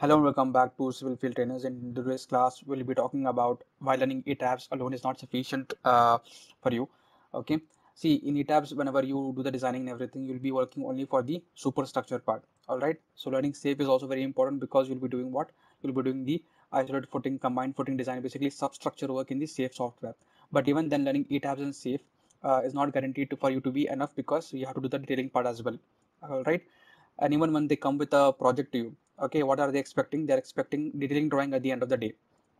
Hello and welcome back to Civil Field Trainers. In today's class, we'll be talking about why learning ETABS alone is not sufficient uh, for you. Okay. See, in ETABS, whenever you do the designing and everything, you'll be working only for the superstructure part. All right. So learning SAFE is also very important because you'll be doing what? You'll be doing the isolated footing, combined footing design, basically substructure work in the SAFE software. But even then, learning ETABS and SAFE uh, is not guaranteed to, for you to be enough because you have to do the detailing part as well. All right. And even when they come with a project to you, okay what are they expecting? They're expecting detailing drawing at the end of the day.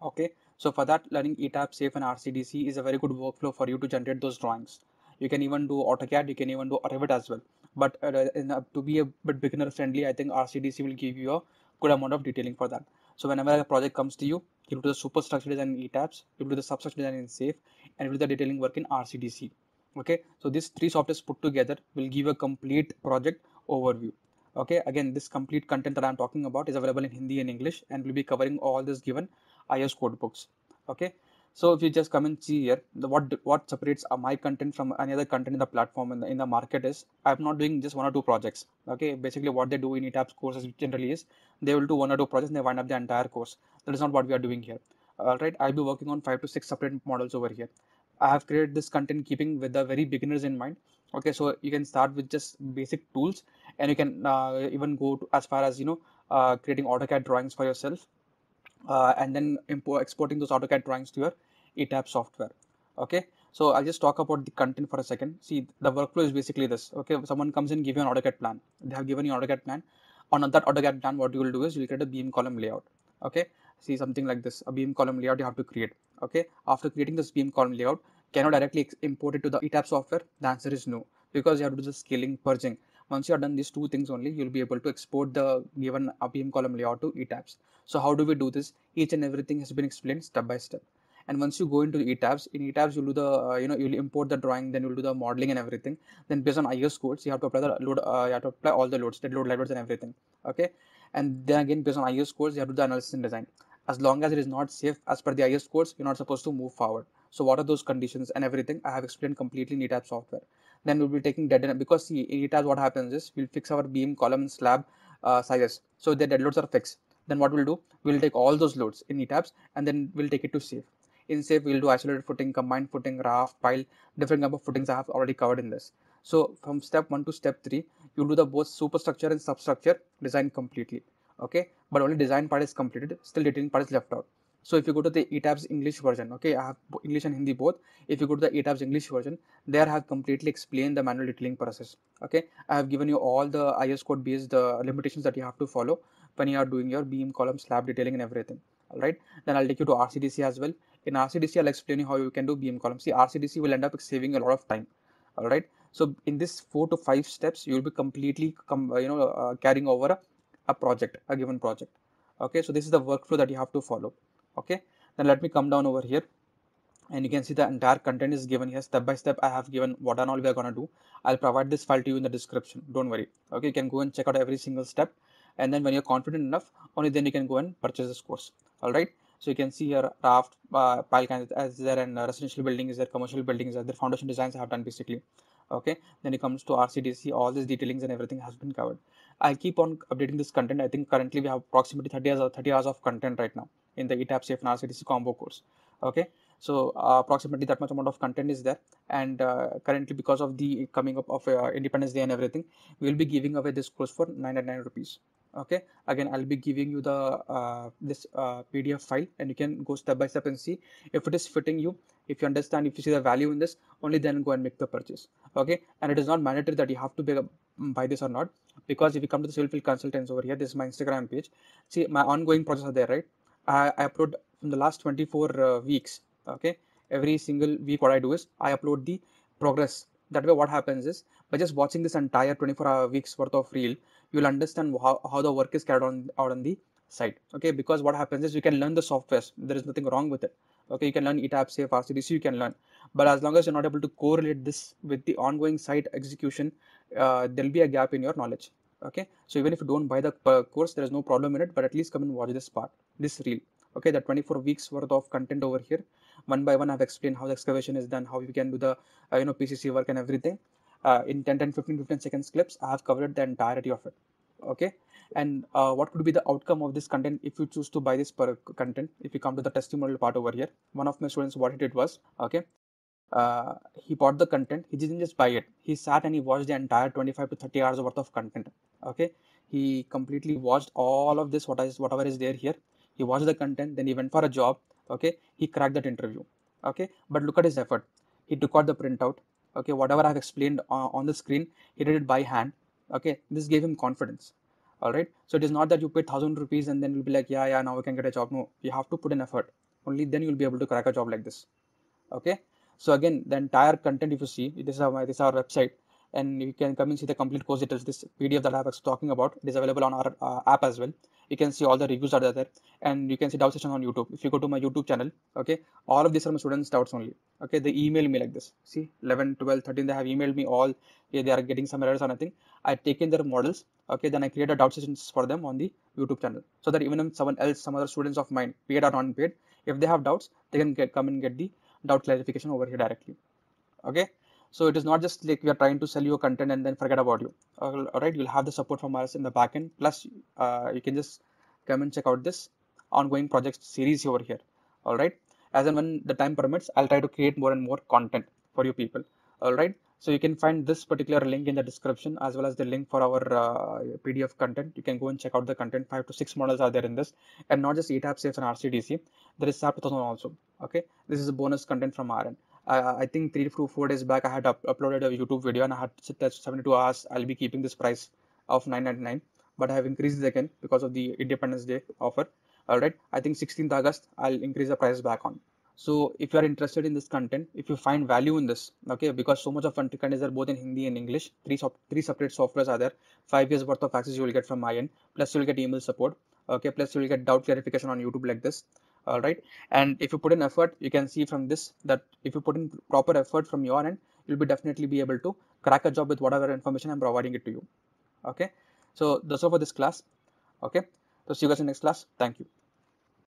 Okay so for that learning ETABS safe and rcdc is a very good workflow for you to generate those drawings. You can even do autocad you can even do revit as well. But uh, in, uh, to be a bit beginner friendly i think rcdc will give you a good amount of detailing for that. So whenever a project comes to you you do the superstructure design in ETABS you do the substructure design in safe and you do the detailing work in rcdc okay so these three softwares put together will give a complete project overview okay again this complete content that i'm talking about is available in hindi and english and we'll be covering all this given IS code books. Okay so if you just come and see here the what what separates uh, my content from any other content in the platform in the, in the market is i'm not doing just one or two projects. Okay basically what they do in ETABS courses generally is they will do one or two projects and they wind up the entire course. That is not what we are doing here. All right i'll be working on five to six separate models over here i have created this content keeping with the very beginners in mind. Okay so you can start with just basic tools and you can uh, even go to as far as you know uh, creating AutoCAD drawings for yourself uh, and then exporting those AutoCAD drawings to your ETABS software. Okay so I'll just talk about the content for a second. See the workflow is basically this. Okay someone comes in give you an AutoCAD plan. They have given you an AutoCAD plan. On that AutoCAD plan what you will do is you'll create a beam column layout. Okay see something like this. A beam column layout you have to create okay after creating this beam column layout can directly import it to the ETABS software the answer is no because you have to do the scaling purging once you have done these two things only, you'll be able to export the given beam column layout to ETABS. So how do we do this? Each and everything has been explained step by step. And once you go into ETABS, in ETABS you'll do the, uh, you know, you'll import the drawing, then you'll do the modeling and everything. Then based on IS codes, you have to apply the load, uh, you have to apply all the loads, the load libraries and everything. Okay. And then again, based on IS codes, you have to do the analysis and design. As long as it is not safe as per the IS codes, you're not supposed to move forward. So what are those conditions and everything? I have explained completely in ETABS software. Then we'll be taking dead end because see in ETABS what happens is we'll fix our beam column and slab uh, sizes. So the dead loads are fixed. Then what we'll do? We'll take all those loads in ETABS and then we'll take it to safe. In safe we'll do isolated footing combined footing raft pile different number of footings i have already covered in this. So from step 1 to step 3 you'll do the both superstructure and substructure design completely okay but only design part is completed still detailing part is left out so if you go to the ETABS English version, okay, I have English and Hindi both. If you go to the ETABS English version, there I have completely explained the manual detailing process. Okay, I have given you all the IS code based uh, limitations that you have to follow when you are doing your beam column slab detailing and everything. All right, then I'll take you to RCDC as well. In RCDC, I'll explain you how you can do beam column. See, RCDC will end up saving a lot of time. All right, so in this four to five steps, you will be completely, com- you know, uh, carrying over a, project, a given project. Okay, so this is the workflow that you have to follow. Okay then let me come down over here. And you can see the entire content is given here. Step by step i have given what and all we are going to do. I'll provide this file to you in the description. Don't worry. Okay you can go and check out every single step. And then when you're confident enough only then you can go and purchase this course. All right? So you can see here raft uh, pile kinds as there and uh, residential building is there commercial buildings are there foundation designs i have done basically okay? Then it comes to rcdc all these detailings and everything has been covered. I keep on updating this content. I think currently we have approximately 30 hours 30 hours of content right now in the ETABS safe and rcdc combo course. Okay? So uh, approximately that much amount of content is there. And uh, currently because of the coming up of uh, independence day and everything we will be giving away this course for 999 rupees okay? Again i'll be giving you the uh, this uh, pdf file and you can go step by step and see if it is fitting you. If you understand if you see the value in this only then go and make the purchase. Okay? And it is not mandatory that you have to buy, buy this or not because if you come to the civil field consultants over here this is my instagram page. See my ongoing projects are there right? I, I upload from the last 24 uh, weeks okay? Every single week what i do is i upload the progress. That way what happens is by just watching this entire 24 hour weeks worth of reel you'll understand how, how the work is carried on out on the site okay? Because what happens is you can learn the software there is nothing wrong with it okay? You can learn ETABS safe rcdc you can learn. But as long as you're not able to correlate this with the ongoing site execution uh, there'll be a gap in your knowledge okay? So even if you don't buy the course there is no problem in it but at least come and watch this part this reel okay? The 24 weeks worth of content over here. One by one i've explained how the excavation is done how you can do the uh, you know pcc work and everything uh, in 10 10 15 15 seconds clips i have covered the entirety of it okay? And uh, what could be the outcome of this content if you choose to buy this per content? If you come to the testimonial part over here one of my students what he did was okay uh, he bought the content. He didn't just buy it. He sat and he watched the entire 25 to 30 hours worth of content okay? He completely watched all of this what is whatever is there here. He watched the content then he went for a job okay? He cracked that interview okay? But look at his effort. He took out the printout okay whatever i've explained uh, on the screen he did it by hand okay this gave him confidence all right so it is not that you pay thousand rupees and then you'll be like yeah yeah now i can get a job. No you have to put an effort. Only then you'll be able to crack a job like this okay. So again the entire content if you see this is our this is our website and you can come and see the complete course details. This pdf that i was talking about it is available on our uh, app as well you can see all the reviews are there and you can see doubt session on youtube. If you go to my youtube channel okay all of these are my students doubts only okay? They email me like this. See 11 12 13 they have emailed me all yeah, they are getting some errors or nothing. I taken their models okay then i create a doubt sessions for them on the youtube channel so that even if someone else some other students of mine paid or non-paid if they have doubts they can get, come and get the doubt clarification over here directly okay so it is not just like we are trying to sell you a content and then forget about you. all right, you'll have the support from us in the backend. Plus, uh, you can just come and check out this ongoing project series over here. All right, as and when the time permits, I'll try to create more and more content for you people. All right, so you can find this particular link in the description as well as the link for our uh, PDF content. You can go and check out the content. Five to six models are there in this, and not just ETABS safe and RCDC. There is SAP 2000 also. Okay, this is a bonus content from our end. I think three to four days back I had up- uploaded a YouTube video and I had said 72 hours I'll be keeping this price of 9.99 but I have increased it again because of the Independence Day offer. All right, I think 16th August I'll increase the price back on. So if you are interested in this content, if you find value in this, okay, because so much of content is there both in Hindi and English, three three separate softwares are there, five years worth of access you will get from my end, plus you will get email support, okay, plus you will get doubt clarification on YouTube like this, all right. And if you put in effort you can see from this that if you put in proper effort from your end you'll be definitely be able to crack a job with whatever information i'm providing it to you. Okay. So that's all for this class. Okay. So see you guys in next class. Thank you